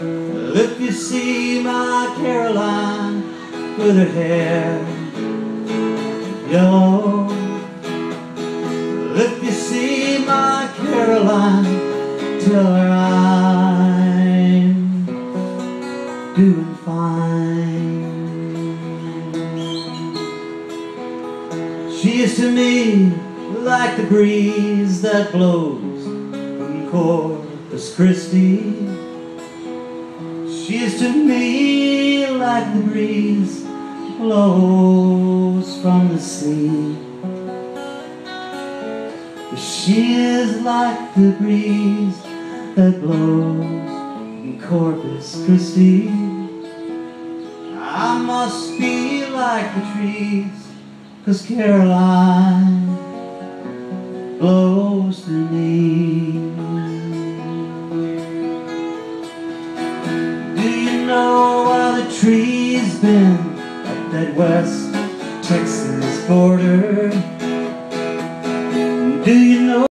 If you see my Caroline with her hair yellow. If you see my Caroline tell her I'm doing fine. She is to me like the breeze that blows from Corpus Christi she is to me like the breeze blows from the sea. She is like the breeze that blows in Corpus Christi. I must be like the trees, cause Caroline blows through me. Know why the trees bend at that West Texas border? Do you know